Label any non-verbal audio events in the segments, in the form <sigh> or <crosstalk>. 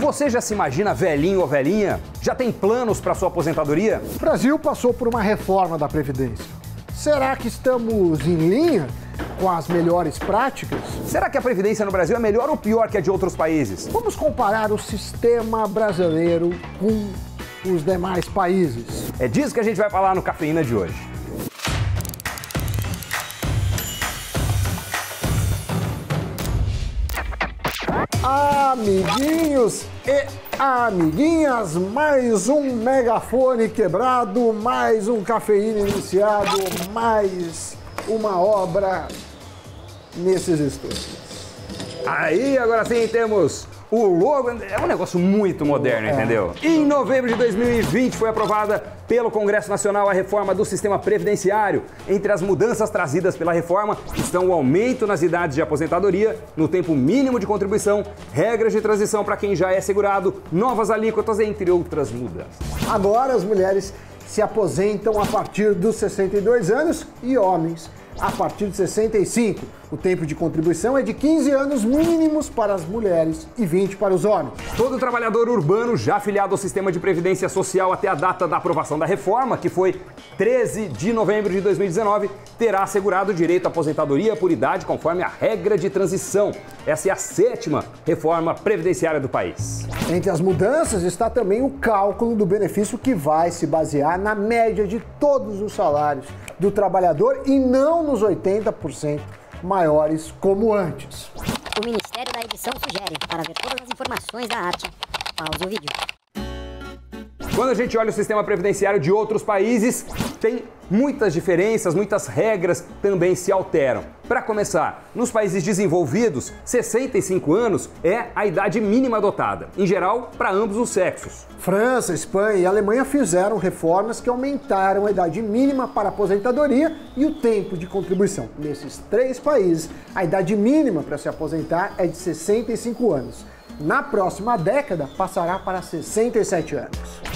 Você já se imagina velhinho ou velhinha? Já tem planos para sua aposentadoria? O Brasil passou por uma reforma da Previdência. Será que estamos em linha com as melhores práticas? Será que a Previdência no Brasil é melhor ou pior que a de outros países? Vamos comparar o sistema brasileiro com os demais países. É disso que a gente vai falar no Cafeína de hoje. Amiguinhos e amiguinhas, mais um megafone quebrado, mais um cafeína iniciado, mais uma obra nesses estúdios. Aí, agora sim, temos o logo. É um negócio muito moderno, É. entendeu? Em novembro de 2020 foi aprovada pelo Congresso Nacional a reforma do sistema previdenciário. Entre as mudanças trazidas pela reforma estão o aumento nas idades de aposentadoria, no tempo mínimo de contribuição, regras de transição para quem já é segurado, novas alíquotas, entre outras mudanças. Agora as mulheres se aposentam a partir dos 62 anos e homens a partir de 65. O tempo de contribuição é de 15 anos mínimos para as mulheres e 20 para os homens. Todo trabalhador urbano já afiliado ao sistema de previdência social até a data da aprovação da reforma, que foi 13 de novembro de 2019, terá assegurado o direito à aposentadoria por idade conforme a regra de transição. Essa é a sétima reforma previdenciária do país. Entre as mudanças está também o cálculo do benefício que vai se basear na média de todos os salários do trabalhador e não nos 80% maiores como antes. O Ministério da Edição sugere, para ver todas as informações da arte, pause o vídeo. Quando a gente olha o sistema previdenciário de outros países, tem muitas diferenças, muitas regras também se alteram. Para começar, nos países desenvolvidos, 65 anos é a idade mínima adotada, em geral para ambos os sexos. França, Espanha e Alemanha fizeram reformas que aumentaram a idade mínima para a aposentadoria e o tempo de contribuição. Nesses três países, a idade mínima para se aposentar é de 65 anos. Na próxima década, passará para 67 anos.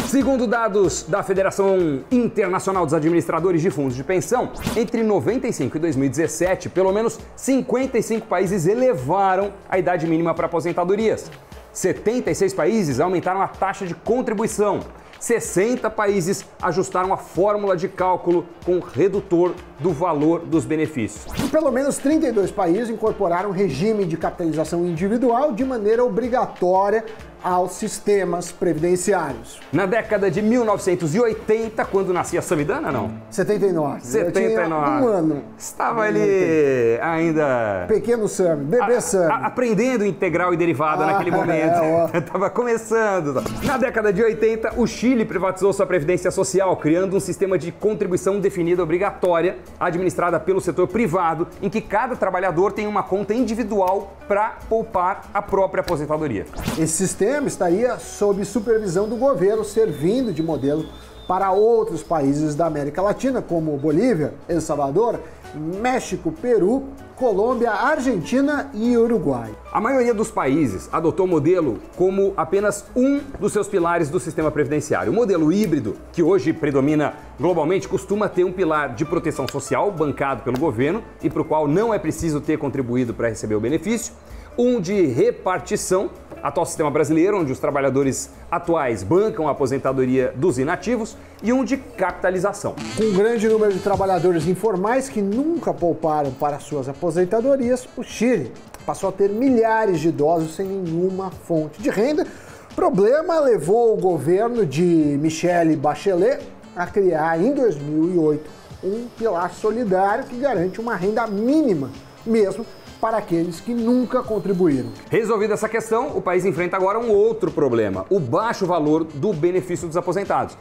Segundo dados da Federação Internacional dos Administradores de Fundos de Pensão, entre 95 e 2017, pelo menos 55 países elevaram a idade mínima para aposentadorias. 76 países aumentaram a taxa de contribuição. 60 países ajustaram a fórmula de cálculo com redutor do valor dos benefícios. E pelo menos 32 países incorporaram regime de capitalização individual de maneira obrigatória aos sistemas previdenciários. Na década de 1980, quando nascia a Samidana, não? 79. Eu 79. tinha um ano. Estava ele ainda Pequeno Sam, bebê Sam. a- aprendendo integral e derivada Ah, naquele momento. é, ó. <laughs> Tava começando. Na década de 80, o Chile privatizou sua previdência social, criando um sistema de contribuição definida obrigatória, administrada pelo setor privado, em que cada trabalhador tem uma conta individual para poupar a própria aposentadoria. Esse sistema estaria sob supervisão do governo, servindo de modelo para outros países da América Latina, como Bolívia, El Salvador, México, Peru, Colômbia, Argentina e Uruguai. A maioria dos países adotou o modelo como apenas um dos seus pilares do sistema previdenciário. O modelo híbrido, que hoje predomina globalmente, costuma ter um pilar de proteção social bancado pelo governo e para o qual não é preciso ter contribuído para receber o benefício, um de repartição, atual sistema brasileiro, onde os trabalhadores atuais bancam a aposentadoria dos inativos, e um de capitalização. Com um grande número de trabalhadores informais que nunca pouparam para suas aposentadorias, o Chile passou a ter milhares de idosos sem nenhuma fonte de renda. Problema levou o governo de Michelle Bachelet a criar em 2008 um pilar solidário que garante uma renda mínima, mesmo para aqueles que nunca contribuíram. Resolvida essa questão, o país enfrenta agora um outro problema: o baixo valor do benefício dos aposentados.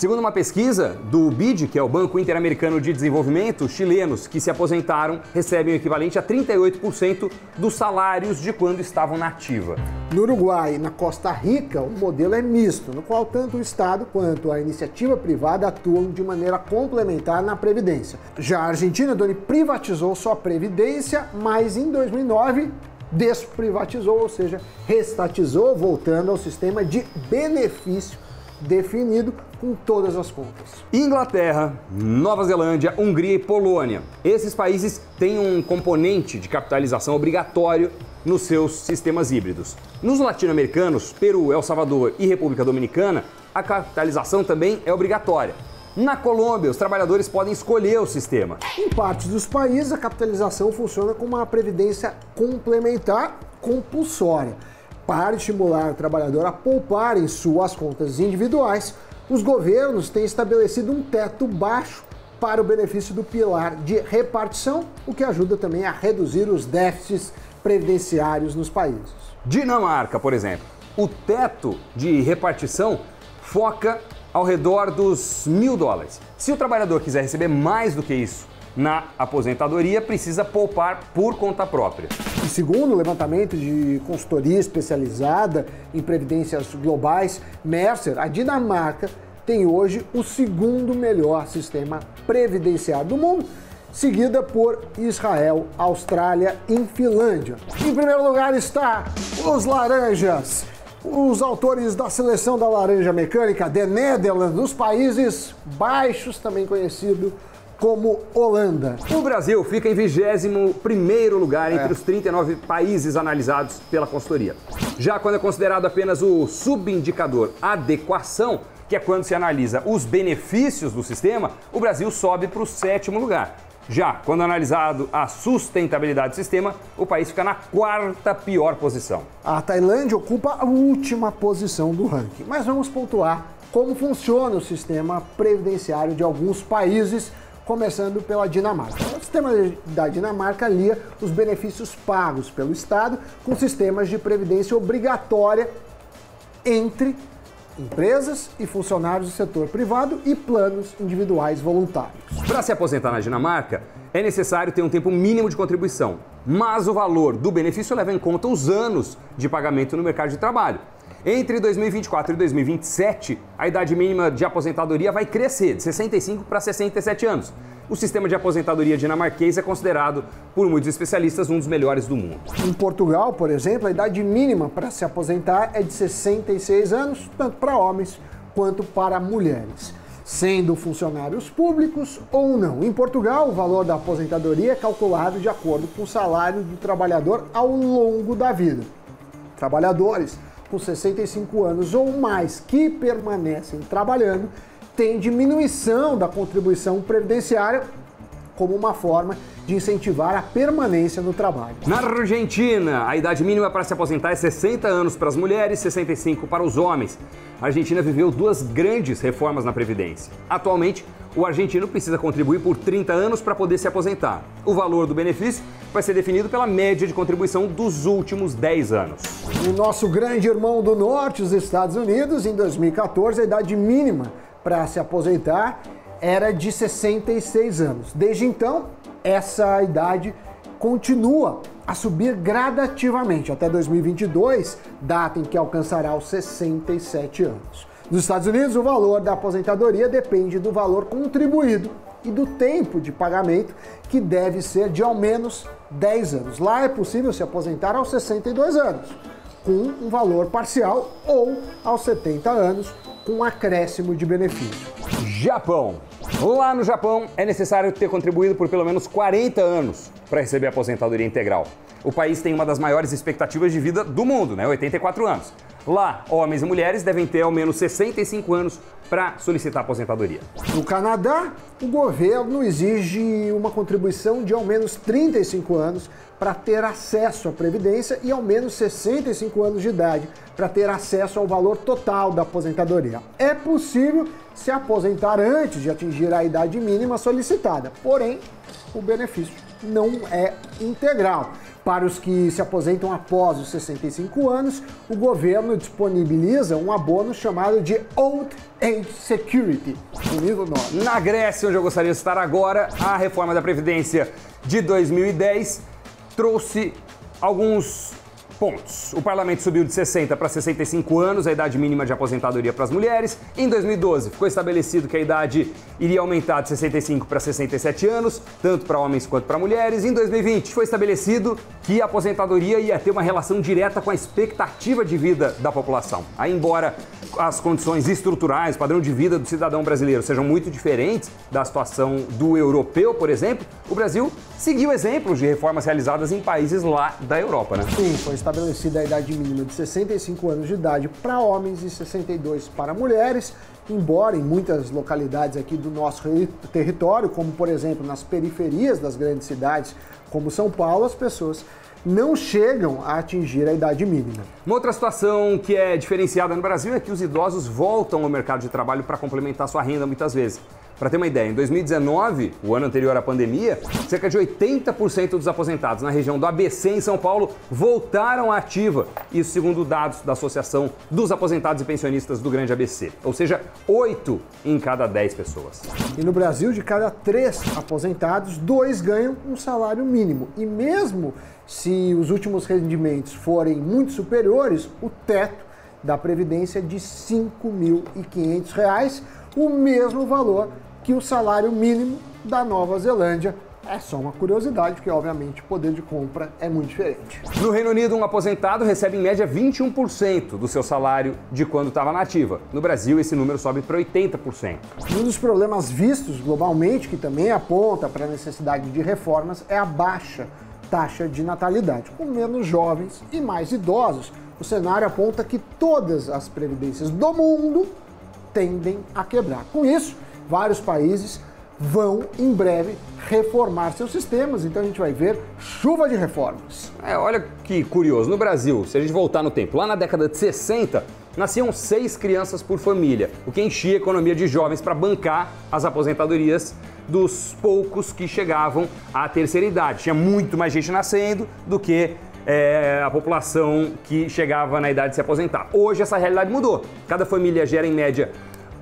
Segundo uma pesquisa do BID, que é o Banco Interamericano de Desenvolvimento, chilenos que se aposentaram recebem o equivalente a 38% dos salários de quando estavam na ativa. No Uruguai e na Costa Rica, o modelo é misto, no qual tanto o Estado quanto a iniciativa privada atuam de maneira complementar na Previdência. Já a Argentina, Doni, privatizou sua Previdência, mas em 2009 desprivatizou, ou seja, restatizou, voltando ao sistema de benefício definido com todas as contas. Inglaterra, Nova Zelândia, Hungria e Polônia. Esses países têm um componente de capitalização obrigatório nos seus sistemas híbridos. Nos latino-americanos, Peru, El Salvador e República Dominicana, a capitalização também é obrigatória. Na Colômbia, os trabalhadores podem escolher o sistema. Em partes dos países, a capitalização funciona como uma previdência complementar compulsória. Para estimular o trabalhador a poupar em suas contas individuais, os governos têm estabelecido um teto baixo para o benefício do pilar de repartição, o que ajuda também a reduzir os déficits previdenciários nos países. Dinamarca, por exemplo, o teto de repartição foca ao redor dos mil dólares. Se o trabalhador quiser receber mais do que isso na aposentadoria, precisa poupar por conta própria. Segundo o levantamento de consultoria especializada em previdências globais, Mercer, a Dinamarca tem hoje o segundo melhor sistema previdenciário do mundo, seguida por Israel, Austrália e Finlândia. Em primeiro lugar está os laranjas os autores da seleção da laranja mecânica The Netherlands, dos Países Baixos, também conhecido como Holanda. O Brasil fica em 21 lugar entre é. os 39 países analisados pela consultoria. Já quando é considerado apenas o subindicador adequação, que é quando se analisa os benefícios do sistema, o Brasil sobe para o sétimo lugar. Já quando analisado a sustentabilidade do sistema, o país fica na quarta pior posição. A Tailândia ocupa a última posição do ranking. Mas vamos pontuar como funciona o sistema previdenciário de alguns países, começando pela Dinamarca. O sistema da Dinamarca lia os benefícios pagos pelo Estado com sistemas de previdência obrigatória entre empresas e funcionários do setor privado e planos individuais voluntários. Para se aposentar na Dinamarca, é necessário ter um tempo mínimo de contribuição, mas o valor do benefício leva em conta os anos de pagamento no mercado de trabalho. Entre 2024 e 2027, a idade mínima de aposentadoria vai crescer de 65 para 67 anos o sistema de aposentadoria dinamarquês é considerado, por muitos especialistas, um dos melhores do mundo. Em Portugal, por exemplo, a idade mínima para se aposentar é de 66 anos, tanto para homens quanto para mulheres sendo funcionários públicos ou não. Em Portugal, o valor da aposentadoria é calculado de acordo com o salário do trabalhador ao longo da vida. Trabalhadores com 65 anos ou mais que permanecem trabalhando tem diminuição da contribuição previdenciária como uma forma de incentivar a permanência no trabalho. Na Argentina, a idade mínima para se aposentar é 60 anos para as mulheres, 65 para os homens. A Argentina viveu duas grandes reformas na Previdência. Atualmente, o argentino precisa contribuir por 30 anos para poder se aposentar. O valor do benefício vai ser definido pela média de contribuição dos últimos 10 anos. O nosso grande irmão do norte, os Estados Unidos, em 2014, a idade mínima para se aposentar era de 66 anos. Desde então, essa idade continua a subir gradativamente até 2022, data em que alcançará os 67 anos. Nos Estados Unidos, o valor da aposentadoria depende do valor contribuído e do tempo de pagamento, que deve ser de ao menos 10 anos. Lá é possível se aposentar aos 62 anos, com um valor parcial, ou aos 70 anos, com um acréscimo de benefício. Japão. Lá no Japão é necessário ter contribuído por pelo menos 40 anos para receber aposentadoria integral. O país tem uma das maiores expectativas de vida do mundo, né? 84 anos. Lá, homens e mulheres devem ter ao menos 65 anos para solicitar aposentadoria. No Canadá, o governo exige uma contribuição de ao menos 35 anos para ter acesso à previdência e ao menos 65 anos de idade para ter acesso ao valor total da aposentadoria. É possível se aposentar antes de atingir a idade mínima solicitada, porém, o benefício não é integral. Para os que se aposentam após os 65 anos, o governo disponibiliza um abono chamado de Old Age Security. Bonito nome. Na Grécia, onde eu gostaria de estar agora, a reforma da Previdência de 2010 trouxe alguns pontos. O parlamento subiu de 60 para 65 anos, a idade mínima de aposentadoria para as mulheres. Em 2012, ficou estabelecido que a idade iria aumentar de 65 para 67 anos, tanto para homens quanto para mulheres. Em 2020, foi estabelecido que a aposentadoria ia ter uma relação direta com a expectativa de vida da população. Aí, embora as condições estruturais, padrão de vida do cidadão brasileiro sejam muito diferentes da situação do europeu, por exemplo, o Brasil seguiu exemplos de reformas realizadas em países lá da Europa, né? Sim, foi estabelecida a idade mínima de 65 anos de idade para homens e 62 para mulheres, embora em muitas localidades aqui do nosso território, como por exemplo nas periferias das grandes cidades, como São Paulo, as pessoas não chegam a atingir a idade mínima. Uma outra situação que é diferenciada no Brasil é que os idosos voltam ao mercado de trabalho para complementar sua renda muitas vezes. Para ter uma ideia, em 2019, o ano anterior à pandemia, cerca de 80% dos aposentados na região do ABC em São Paulo voltaram à ativa. Isso segundo dados da Associação dos Aposentados e Pensionistas do Grande ABC. Ou seja, 8 em cada 10 pessoas. E no Brasil, de cada 3 aposentados, 2 ganham um salário mínimo. E mesmo se os últimos rendimentos forem muito superiores, o teto da Previdência é de R$ 5.500, o mesmo valor que o salário mínimo da Nova Zelândia. É só uma curiosidade, porque obviamente o poder de compra é muito diferente. No Reino Unido, um aposentado recebe em média 21% do seu salário de quando estava na ativa. No Brasil, esse número sobe para 80%. Um dos problemas vistos globalmente, que também aponta para a necessidade de reformas, é a baixa taxa de natalidade. Com menos jovens e mais idosos, o cenário aponta que todas as previdências do mundo tendem a quebrar. Com isso, vários países vão em breve reformar seus sistemas, então a gente vai ver chuva de reformas. É, olha que curioso, no Brasil, se a gente voltar no tempo, lá na década de 60, nasciam seis crianças por família, o que enchia a economia de jovens para bancar as aposentadorias dos poucos que chegavam à terceira idade. Tinha muito mais gente nascendo do que é, a população que chegava na idade de se aposentar. Hoje essa realidade mudou. Cada família gera em média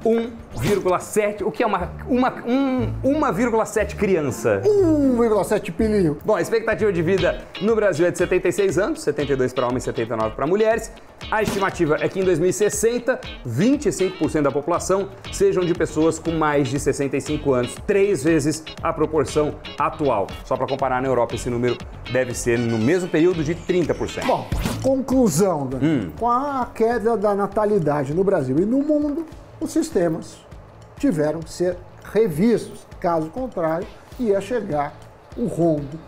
1,7, o que é uma, uma, um, 1,7 criança? 1,7 pilinho. Bom, a expectativa de vida no Brasil é de 76 anos, 72 para homens e 79 para mulheres. A estimativa é que em 2060, 25% da população sejam de pessoas com mais de 65 anos, três vezes a proporção atual. Só para comparar, na Europa esse número deve ser no mesmo período de 30%. Bom, conclusão, hum. com a queda da natalidade no Brasil e no mundo, os sistemas tiveram que ser revistos. Caso contrário, ia chegar o rombo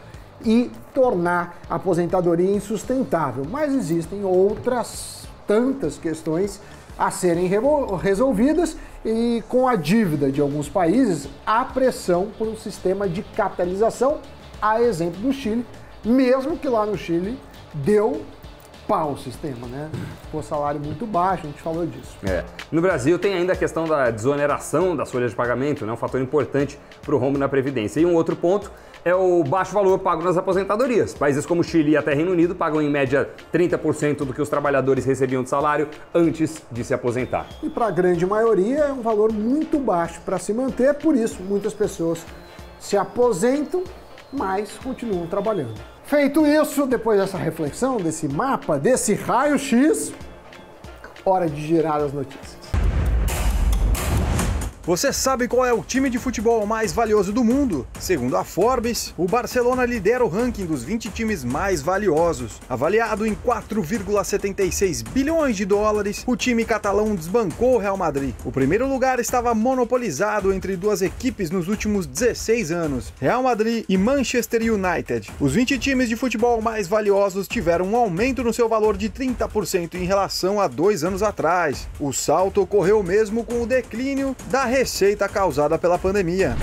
e tornar a aposentadoria insustentável. Mas existem outras tantas questões a serem resolvidas e com a dívida de alguns países, a pressão por um sistema de capitalização, a exemplo do Chile, mesmo que lá no Chile deu pau o sistema, né? Ficou salário muito baixo, a gente falou disso. É. No Brasil tem ainda a questão da desoneração das folhas de pagamento, né? um fator importante para o rombo na Previdência. E um outro ponto é o baixo valor pago nas aposentadorias. Países como Chile e até Reino Unido pagam em média 30% do que os trabalhadores recebiam de salário antes de se aposentar. E para a grande maioria é um valor muito baixo para se manter, por isso muitas pessoas se aposentam, mas continuam trabalhando. Feito isso, depois dessa reflexão, desse mapa, desse raio-x, hora de girar as notícias. Você sabe qual é o time de futebol mais valioso do mundo? Segundo a Forbes, o Barcelona lidera o ranking dos 20 times mais valiosos. Avaliado em 4,76 bilhões de dólares, o time catalão desbancou o Real Madrid. O primeiro lugar estava monopolizado entre duas equipes nos últimos 16 anos, Real Madrid e Manchester United. Os 20 times de futebol mais valiosos tiveram um aumento no seu valor de 30% em relação a dois anos atrás. O salto ocorreu mesmo com o declínio da receita causada pela pandemia.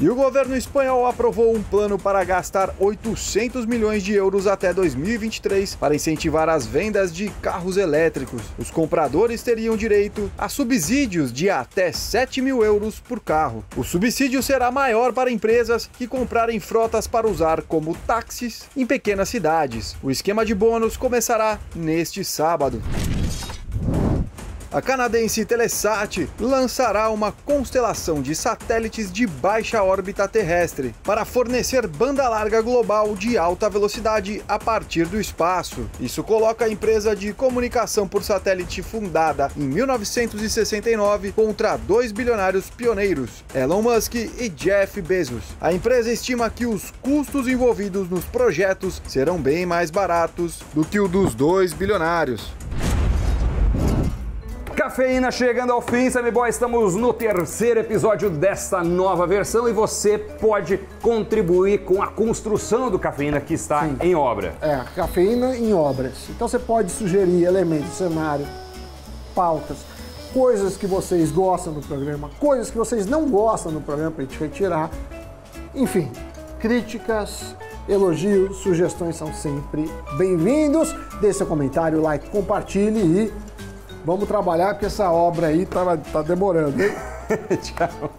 E o governo espanhol aprovou um plano para gastar 800 milhões de euros até 2023 para incentivar as vendas de carros elétricos. Os compradores teriam direito a subsídios de até 7 mil euros por carro. O subsídio será maior para empresas que comprarem frotas para usar como táxis em pequenas cidades. O esquema de bônus começará neste sábado. A canadense Telesat lançará uma constelação de satélites de baixa órbita terrestre para fornecer banda larga global de alta velocidade a partir do espaço. Isso coloca a empresa de comunicação por satélite fundada em 1969 contra dois bilionários pioneiros, Elon Musk e Jeff Bezos. A empresa estima que os custos envolvidos nos projetos serão bem mais baratos do que o dos dois bilionários. Cafeína chegando ao fim, Sammy Boy. Estamos no terceiro episódio desta nova versão e você pode contribuir com a construção do Cafeína que está Sim. em obra. É, cafeína em obras. Então você pode sugerir elementos, cenário, pautas, coisas que vocês gostam do programa, coisas que vocês não gostam do programa para a gente retirar. Enfim, críticas, elogios, sugestões são sempre bem-vindos. Dê seu comentário, like, compartilhe e vamos trabalhar porque essa obra aí tá, tá demorando, hein? <laughs> Tchau.